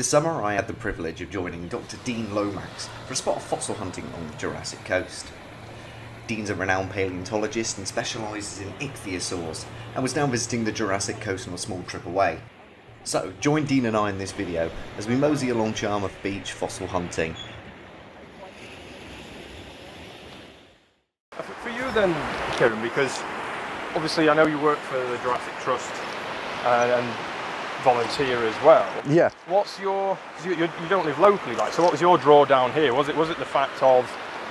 This summer I had the privilege of joining Dr. Dean Lomax for a spot of fossil hunting along the Jurassic coast. Dean's a renowned paleontologist and specialises in ichthyosaurs and was now visiting the Jurassic coast on a small trip away. So, join Dean and I in this video as we mosey along Charmouth Beach fossil hunting. For you then, Kieran, because obviously I know you work for the Jurassic Trust uh, and volunteer as well. Yeah. What's your, You, you, you don't live locally, like. So what was your draw down here? Was it was it the fact of?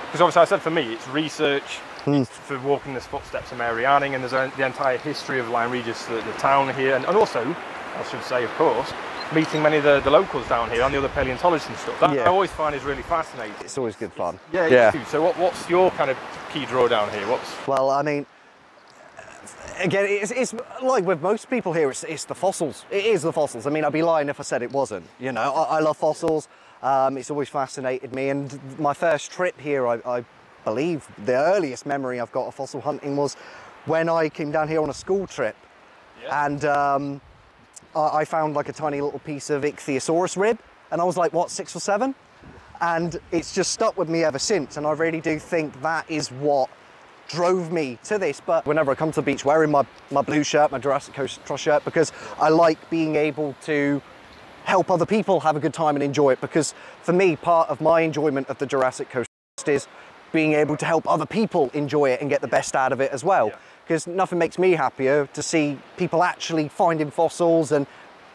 Because obviously I said for me it's research. It's for walking the footsteps of Mary Anning, and there's a, the entire history of Lyme Regis, the, the town here, and, and also, I should say, of course, meeting many of the, the locals down here and the other paleontologists and stuff. That Yeah. I always find is really fascinating. It's always good fun. Yeah, Yeah. So what, what's your kind of key draw down here? What's Well, I mean, again, it's, it's like with most people here, it's, it's the fossils. It is the fossils. I mean, I'd be lying if I said it wasn't. You know, I, I love fossils. Um, it's always fascinated me. And my first trip here, I, I believe the earliest memory I've got of fossil hunting was when I came down here on a school trip. Yeah. And um, I, I found like a tiny little piece of Ichthyosaurus rib. And I was like, what, six or seven? And it's just stuck with me ever since. And I really do think that is what drove me to this. But whenever I come to the beach wearing my, my blue shirt, my Jurassic Coast Trust shirt, because I like being able to help other people have a good time and enjoy it. Because for me, part of my enjoyment of the Jurassic Coast is being able to help other people enjoy it and get the best out of it as well. Yeah. Because nothing makes me happier to see people actually finding fossils and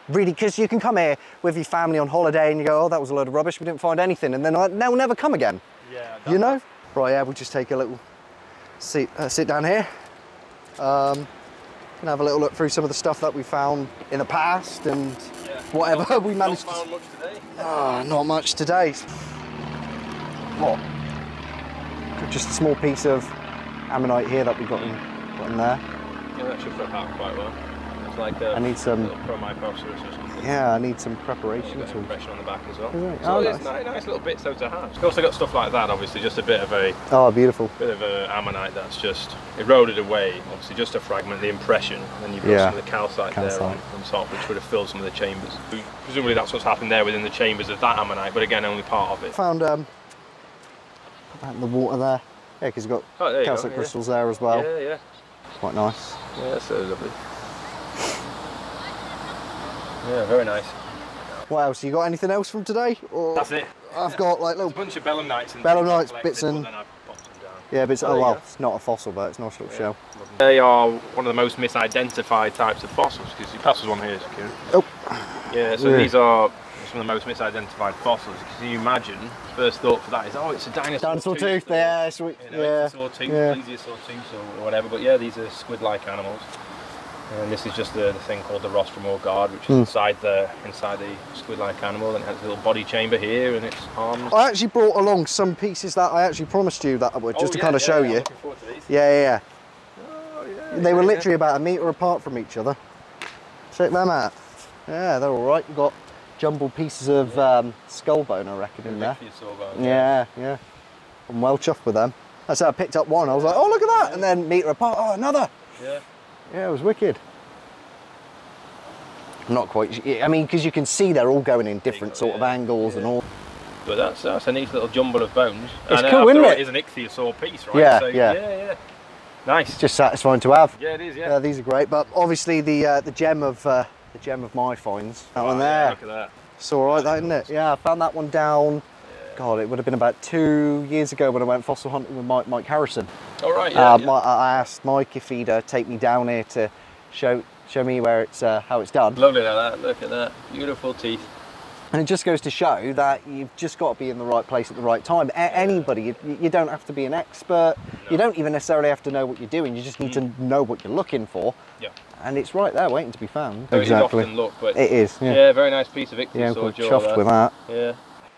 really, because you can come here with your family on holiday and you go, oh, that was a load of rubbish, we didn't find anything. And then uh, they'll never come again. yeah, You know? Right, yeah, we'll just take a little seat, uh, sit down here. Um, and have a little look through some of the stuff that we found in the past and whatever we managed. Not found much today. Ah, not much today. What? Just a small piece of ammonite here that we got in, got in there. Yeah, that should fit out quite well. It's like a I need some- little Promicroceras or something. Yeah, I need some preparation Got to. impression on the back as well. So Oh, nice. nice. nice little bits though to have. It's also got stuff like that, obviously, just a bit of a Oh, beautiful. bit of a ammonite that's just eroded away. Obviously, just a fragment, the impression, and then you've got Yeah. some of the calcite, there on, on top, which would have filled some of the chambers. Presumably, that's what's happened there within the chambers of that ammonite, but again, only part of it. Found um, that in the water there. Yeah, because you've got Oh, you go, calcite yeah. crystals there as well. Yeah, yeah, Quite nice. yeah, so lovely. Yeah, very nice. What else? You got anything else from today? Or That's it. I've got like little A bunch of belemnites and Belemnites, things bits and- but then I've popped them down. Yeah, but it's, Oh, oh, well, go. it's not a fossil, but it's not a nice little shell. They are one of the most misidentified types of fossils. Because you pass us one here, Kieran. Oh, Yeah, so Yeah. these are some of the most misidentified fossils. Because you imagine, first thought for that is, oh, it's a dinosaur, dinosaur tooth. or, Yeah, sweet. You know, Yeah, ichthyosaur tooth, yeah. plesiosaur tooth, or whatever. But yeah, these are squid-like animals. And this is just the, the thing called the rostrum or guard, which is Hmm. inside the inside the squid-like animal, and it has a little body chamber here and its arms. I actually brought along some pieces that I actually promised you that I would, just Oh, to yeah, kind of yeah, show yeah, you. Looking forward to these. Yeah, yeah, yeah. Oh, yeah, They were literally about a metre apart from each other. Check them out. Yeah, they're all right. You've got jumbled pieces of um, skull bone, I reckon, in there. Bone, Yeah, yeah. I'm well chuffed with them. I said I picked up one. I was like, oh, look at that. And then metre apart, oh, another. yeah. Yeah, it was wicked. Not quite. I mean, because you can see they're all going in different sort of yeah, angles and all. But that's that's a nice little jumble of bones. It's and, uh, cool, after isn't it? It is an ichthyosaur piece, right? Yeah, so, yeah. yeah, yeah. Nice. Just satisfying to have. yeah, it is. Yeah, Yeah. these are great. But obviously the uh, the gem of uh, the gem of my finds. That one Oh, yeah, there. Look at that. It's all right, that isn't it? Yeah, I found that one down. God, it would have been about two years ago when I went fossil hunting with Mike, Mike Harrison. All right. Yeah. uh, yeah. I asked Mike if he'd uh, take me down here to show show me where it's uh, how it's done. Lovely like that. Look at that. Beautiful teeth. And it just goes to show that you've just got to be in the right place at the right time. A- anybody, you, you don't have to be an expert. You don't even necessarily have to know what you're doing. You just need to know what you're looking for. Yeah. And it's right there waiting to be found. So It is often looked, but It is, yeah. yeah. very nice piece of ichthyosaur Yeah, quite jaw. chuffed with that. Yeah.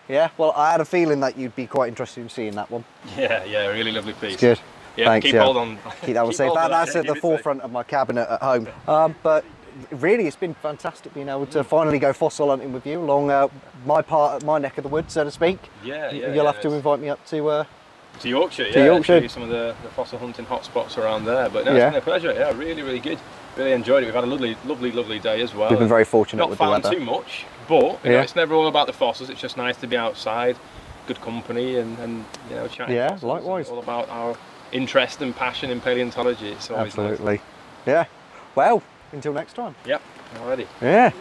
Yeah, well, I had a feeling that you'd be quite interested in seeing that one. Yeah, yeah, really lovely piece. It's good. Yeah, Thanks, keep yeah. hold on. Keep that one safe. hold That, that's yeah, at the keep safe. forefront of my cabinet at home. Um, but really, it's been fantastic being able to finally go fossil hunting with you along uh, my part, my neck of the woods, so to speak. Yeah, yeah. You'll have to invite me up to. Uh, To Yorkshire, To yeah. Yorkshire. Some of the, the fossil hunting hotspots around there. But no, Yeah. been a pleasure. Yeah, really, really good. Really enjoyed it. We've had a lovely, lovely, lovely day as well. We've been very fortunate Not with the found weather. too much, but you know, it's never all about the fossils. It's just nice to be outside, good company, and, and you know, chatting. Yeah, likewise. It's all about our interest and passion in paleontology. It's always nice. Absolutely. Yeah. Well, until next time. Yep, already. Yeah.